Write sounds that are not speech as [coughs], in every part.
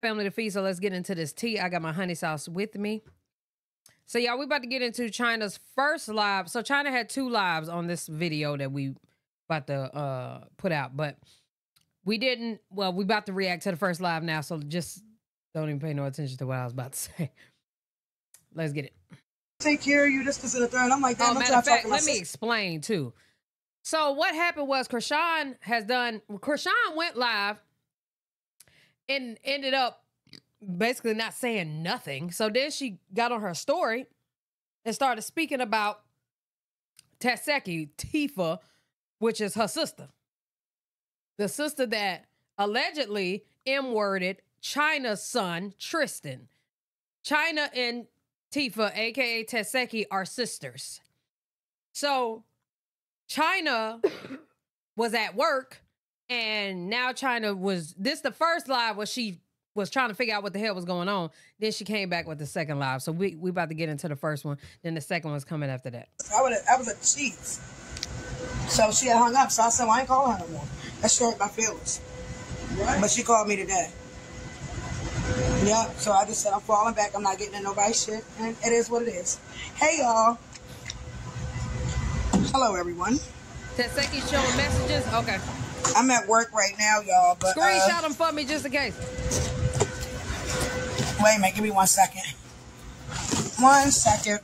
family to feed. So let's get into this tea. I got my honey sauce with me. So y'all, we about to get into Chyna's first live. So Chyna had two lives on this video that we about to uh put out, but we didn't. Well, we about to react to the first live now. So just don't even pay no attention to what I was about to [laughs] say. Let's get it. Take care of you. This, this, and the third. I'm like, damn, Oh, matter of fact, let me explain too. So what happened was Chrisean has done. Chrisean went live and ended up basically not saying nothing. So then she got on her story and started speaking about Tesehki Tifa, which is her sister, the sister that allegedly m-worded Chyna's son Tristan. Chyna and Tifa, aka Tesehki, are sisters. So Chyna [coughs] was at work, and now Chyna was this the first live where she was trying to figure out what the hell was going on. Then she came back with the second live. So we we about to get into the first one. Then the second one's coming after that. I, would, I was at the Sheets. So she had hung up. So I said, well, I ain't calling her no more. That sure hurt my feelings. But she called me today. Yeah, so I just said, I'm falling back. I'm not getting in nobody's shit. And it is what it is. Hey, y'all. Hello, everyone. Tesehki showing messages. Okay, I'm at work right now, y'all. But uh, screenshot them for me just in case. Wait a minute, give me one second. One second.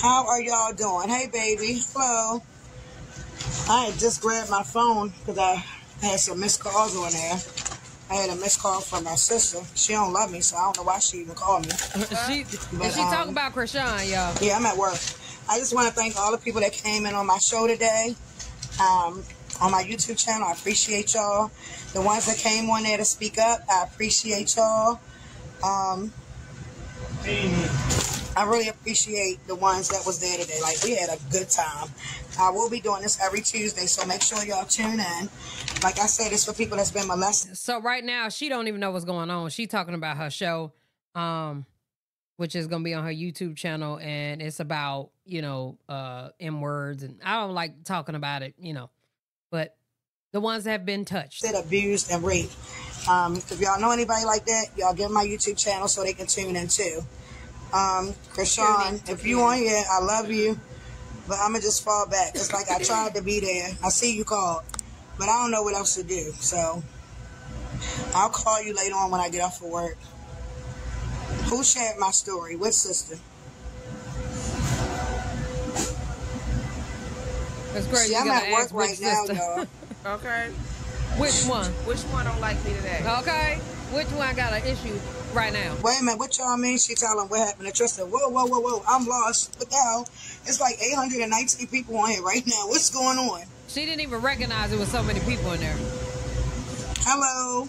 How are y'all doing? Hey, baby. Hello. I had just grabbed my phone because I had some missed calls on there. I had a missed call from my sister. She don't love me, so I don't know why she even called me. [laughs] she But, and she um, talking about Chrisean, y'all. Yeah, I'm at work. I just want to thank all the people that came in on my show today, um, on my YouTube channel. I appreciate y'all. The ones that came on there to speak up, I appreciate y'all. Um, I really appreciate the ones that was there today. Like we had a good time. I will be doing this every Tuesday, so make sure y'all tune in. Like I said, it's for people that's been molested. So right now she don't even know what's going on. She talking about her show, um, which is gonna be on her YouTube channel, and it's about you know uh m words, and I don't like talking about it, you know, but the ones that have been touched. That abused and raped. Um, if y'all know anybody like that, y'all give my YouTube channel so they can tune in too. Um, Chrisean, if you on here, I love you, but I'ma just fall back. It's like I tried to be there. I see you called, but I don't know what else to do. So I'll call you later on when I get off of work. Who shared my story? Which sister? That's great. See, you I'm gotta at work ask which right now, sister. y'all. Okay. which one? Which one don't like me today? Okay, which one got an issue right now? Wait a minute, what y'all mean? She telling what happened to Tristan. Whoa, whoa, whoa, whoa, I'm lost. What the hell? It's like 819 people on here right now. What's going on? She didn't even recognize it was so many people in there. Hello.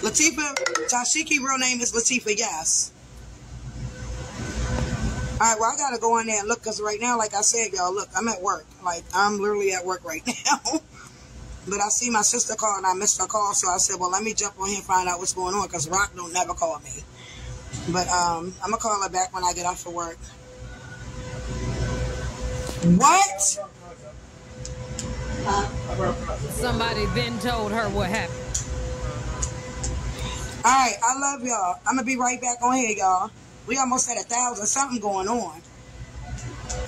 Latifa, Tesehki real name is Latifa, yes. All right, well, I got to go in there and look because right now, like I said, y'all, look, I'm at work. Like, I'm literally at work right [laughs] now. but I see my sister call and I missed her call, so I said, well, let me jump on here and find out what's going on because Rock don't never call me. But um, I'm going to call her back when I get off of work. What? Somebody then told her what happened. All right, I love y'all. I'm gonna be right back on here, y'all. We almost had a thousand something going on.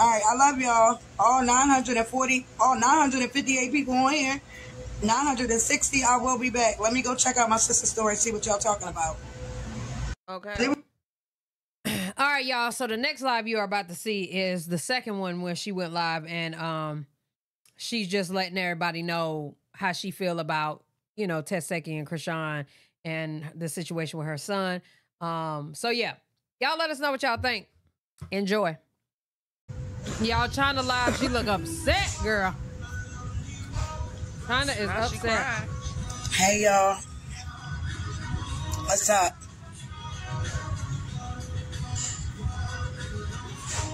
All right, I love y'all. All 940, all 958 people on here. 960. I will be back. Let me go check out my sister's story and see what y'all talking about. Okay. [clears throat] All right, y'all. So the next live you are about to see is the second one where she went live and um she's just letting everybody know how she feel about, you know, Tesehki and Chrisean and the situation with her son. Um, so yeah. Y'all let us know what y'all think. Enjoy. Y'all Chyna live, she look upset, girl. Chyna is Now upset. Hey, y'all. What's up?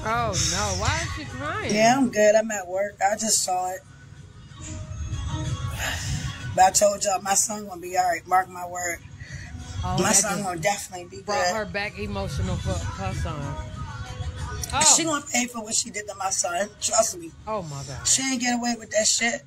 Oh no, why is she crying? Yeah, I'm good. I'm at work. I just saw it. But I told y'all my son gonna be all right. Mark my word. Oh, My son gonna definitely be brought good. her back emotional for her son. Oh, She gonna pay for what she did to my son. Trust me. oh my god. She ain't get away with that shit.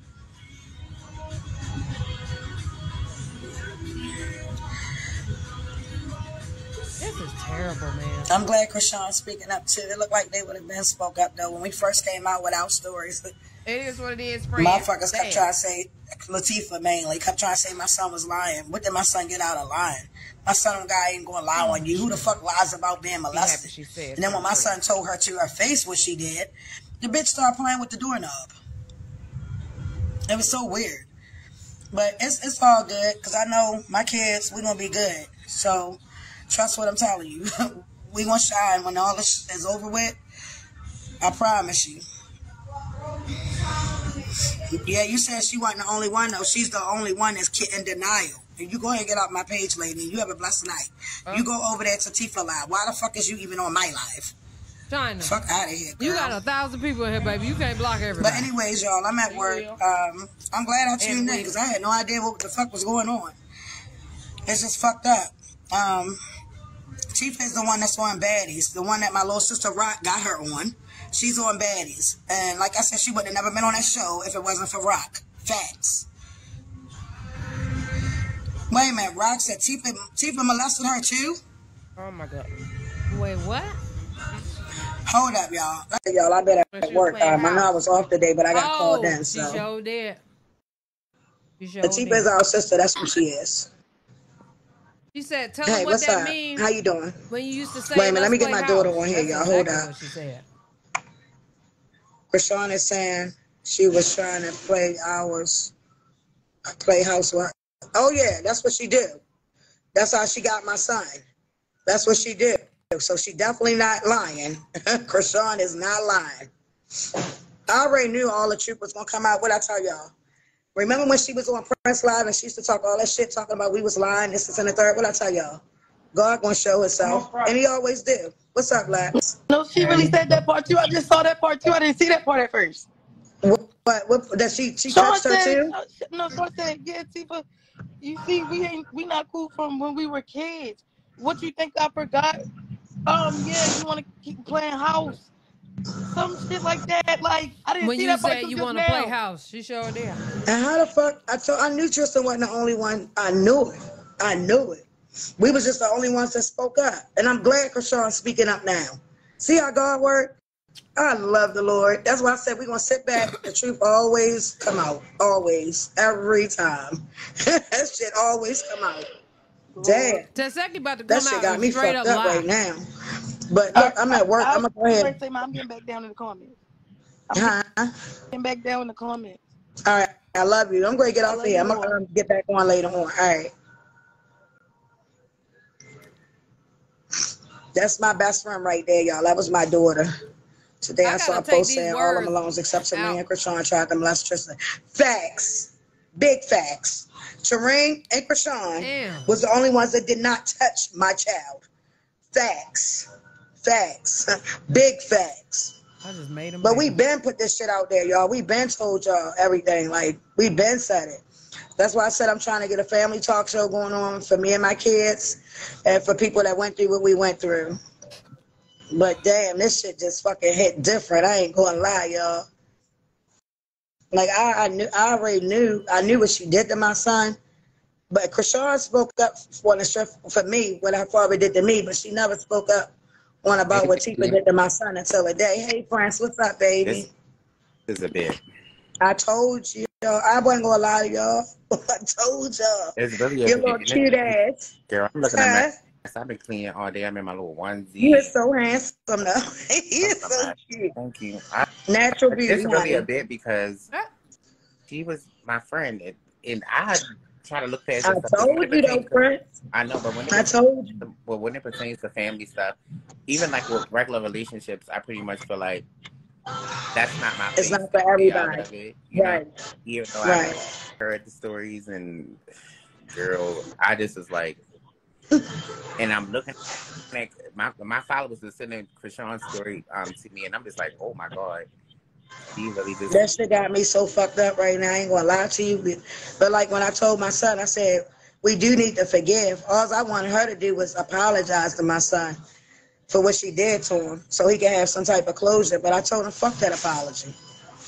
This is terrible, man. I'm glad Chrisean speaking up too. It looked like they would have been spoke up though when we first came out with our stories. [laughs] It is what it is, friend. Motherfuckers kept trying to say Latifah mainly kept trying to say my son was lying. What did my son get out of lying? My son guy ain't gonna lie on you. Who the mm-hmm. fuck lies about being Be happy molested? she said And then when my son told her to her face what she did, the bitch started playing with the doorknob. It was so weird. But it's it's all good because I know my kids, we gonna be good. So trust what I'm telling you. [laughs] we gonna shine when all this is over with. I promise you. Yeah, you said she wasn't the only one though. She's the only one that's in denial. You go ahead and get off my page, lady. You have a blessed night. You go over there to Tifa Live. Why the fuck is you even on my live? Chyna. Fuck out of here, girl. You got a thousand people in here, baby. You can't block everybody. But anyways, y'all, I'm at work. Um, I'm glad I tuned in because I had no idea what the fuck was going on. It's just fucked up. Um, Chief is the one that's on Baddies, the one that my little sister Rock got her on. She's on Baddies, and like I said, she would have never been on that show if it wasn't for Rock. Facts. Wait a minute, Rock said Tifa, Tifa molested her too. Oh my god. Wait, what? Hold up, y'all. Y'all, I better at work. playing Um, I know I was off today, but I got oh, called in. So sure did. She sure Latifah did. is our sister. That's who she is. She said, "Tell Hey, her what what's that up? means How you doing? when you used to say." Wait a minute, let me get play my daughter house." on here, y'all. Hold exactly up. What she said. Chrisean is saying she was trying to play hours, play housework. Oh yeah, that's what she did. That's how she got my son. That's what she did. So she definitely not lying. [laughs] Chrisean is not lying. I already knew all the truth was gonna come out. What I tell y'all? Remember when she was on Prince Live and she used to talk all that shit, talking about we was lying, this is in the third. What I tell y'all? God gonna show himself, and He always do. What's up, Lax? No, she really said that part too. I just saw that part too. I didn't see that part at first. What? What? what that she she Sean touched her said, too? uh, no, Sean said, yeah, Tifa, you see, we ain't, we not cool from when we were kids. What you think I forgot? Um, yeah, you want to keep playing house, some shit like that. Like I didn't When see you that said you want to play house, she sure did. And how the fuck? I told I knew Tristan wasn't the only one. I knew it. I knew it. We was just the only ones that spoke up, and I'm glad Chrisean's speaking up now. See how God worked? I love the Lord. That's why I said we're gonna sit back. The truth always come out. Always. Every time. [laughs] that shit always come out. Damn. Tesehki about to come That shit got me straight fucked up up right now. But look, I'm at work. I, I'm gonna go ahead. say, "Ma, I'm getting back down in the comments. I'm Huh? getting back down in the comments. All right. I love you. I'm going to get off love here. I'm going to um, get back on later on. All right. That's my best friend right there, y'all. That was my daughter. Today I I, saw a post saying all the words Malones except out. and Chrisean tried to molest Tristan. Facts. Big facts. Serene and Chrisean Damn. was the only ones that did not touch my child. Facts. Facts. [laughs] Big facts. I just made him. But we've been put this shit out there, y'all. We've been told y'all everything. Like we've been said it. That's why I said I'm trying to get a family talk show going on for me and my kids, and for people that went through what we went through. But damn, this shit just fucking hit different. I ain't gonna lie, y'all. Like I, I knew, I already knew, I knew what she did to my son. But Chrisean spoke up for the strength for me what her father did to me, but she never spoke up on about what Tifa did to my son until a day. Hey, Prince, what's up, baby? This is a bit. I told you, I wasn't gonna lie to y'all. [laughs] I told y'all. It's really a Your little cute ass. Girl, I'm looking Huh? at my mess. I've been cleaning all day. I'm in my little onesie. You are so handsome though. [laughs] he is so cute. Thank you. I, Natural beauty, it's really a bit because she was my friend, and, and I try to look past I this stuff, 'cause when told it you though, Prince. I know, but when it I told you. well, when it pertains to family stuff, even like with regular relationships, I pretty much feel like that's not my. It's not for to be out everybody. of it, you know? Even though Right. I heard the stories and girl, I just was like, and I'm looking like my my followers are sending Chrisean's story um to me, and I'm just like, oh my god, he really just That shit got me so fucked up right now. I ain't gonna lie to you. But, but like when I told my son, I said, we do need to forgive. All I wanted her to do was apologize to my son for what she did to him so he can have some type of closure. But I told him, fuck that apology.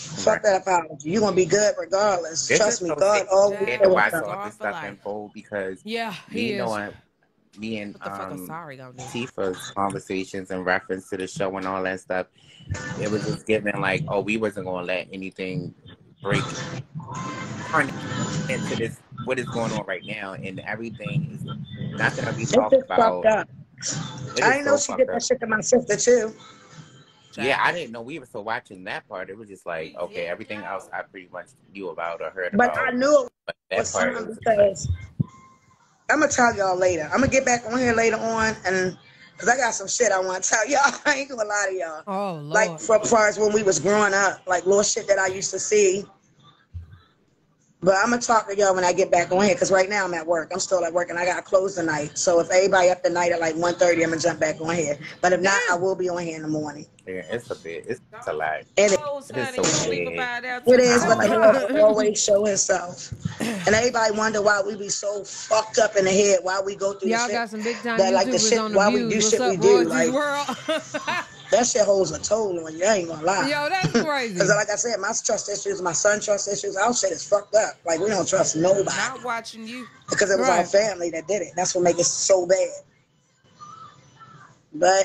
Fuck that apology. You're gonna be good regardless. This Trust me, so God always Yeah. And shows why I up. saw Gone this stuff life. unfold because Yeah, he me is. knowing me and What the fuck is um, sorry gonna? Tifa's conversations in reference to the show and all that stuff, it was just given like, oh, we wasn't gonna let anything break into this what is going on right now, and everything is not gonna be It's talked just about. fucked up. I know so she did up. that shit to my sister too. Yeah, I didn't know we were still watching that part. It was just like, okay, everything else I pretty much knew about or heard But about. I knew it but that was part something was just like, because I'm gonna tell y'all later. I'm gonna get back on here later on and because I got some shit I want to tell [laughs] y'all. I ain't gonna lie to y'all. Oh Lord. Like for as far as when we was growing up, like little shit that I used to see. But I'm gonna talk to y'all when I get back on here because right now I'm at work. I'm still at work and I gotta close tonight. So if everybody up tonight at like 1.30, I'm gonna jump back on here. But if not, I will be on here in the morning. yeah, it's a bit, it's, it's a lot. And it, Close, It is so You leave weird. about that it is, but tomorrow. he will always show himself. And everybody wonder why we be so fucked up in the head, why we go through the Y'all shit. got some big time that, like, the shit on the while we do What's shit up, we do, Royalties like- World? [laughs] [laughs] That shit holds a toll on you. I ain't gonna lie. Yo, that's [laughs] crazy. Because like I said, my trust issues, my son trust issues, our shit is fucked up. Like we don't trust nobody Not watching you. because it was our family that did it. That's what makes it so bad. But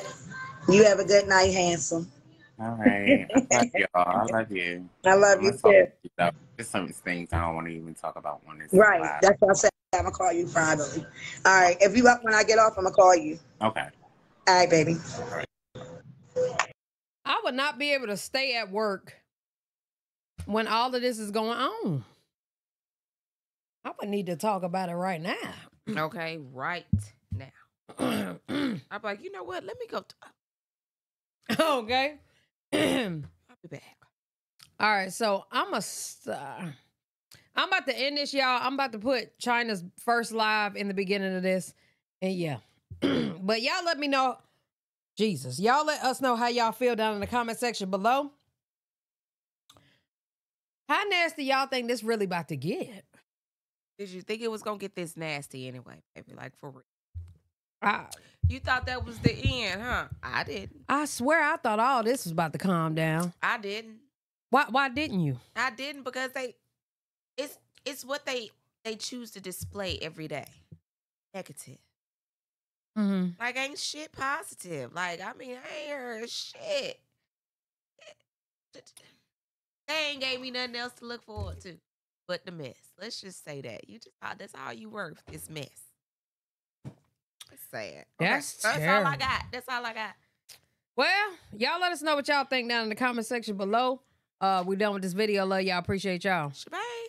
you have a good night, handsome. All right, I love [laughs] y'all. I love you. I love I'm you too. to you, though. There's some things I don't want to even talk about on this. Right. live. That's what I said. I'm gonna call you privately. All right. If you up when I get off, I'm gonna call you. Okay. All right, baby. I would not be able to stay at work when all of this is going on. I would need to talk about it right now. Okay, right now. [clears throat] I'm like, you know what? Let me go. To, okay. [clears throat] I'll be back. All right, so I'm a. Uh, I'm about to end this, y'all. I'm about to put Chyna's first live in the beginning of this, and yeah. [clears throat] but y'all let me know. Jesus, y'all let us know how y'all feel down in the comment section below. How nasty y'all think this really about to get? Did you think it was gonna get this nasty anyway, baby? Like for real? I, You thought that was the end, huh? I didn't. I swear I thought all this was about to calm down. I didn't. Why why didn't you? I didn't because they it's it's what they they choose to display every day. Negative. Mm-hmm. Like ain't shit positive. Like I mean, I ain't heard shit. They ain't gave me nothing else to look forward to but the mess. Let's just say that. You just uh, that's all you worth is mess. It's sad. That's that's all I got. That's all I got. Well, y'all let us know what y'all think down in the comment section below. Uh, we done with this video. Love y'all. Appreciate y'all. Shabay.